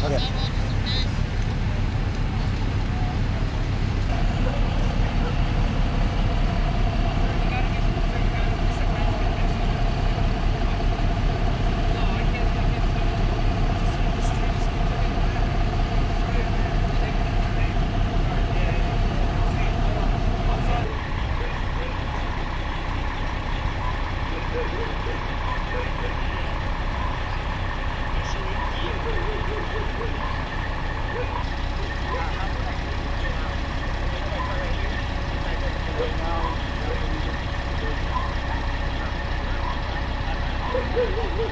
Okay. Thank you.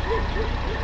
Woof, woof, woof.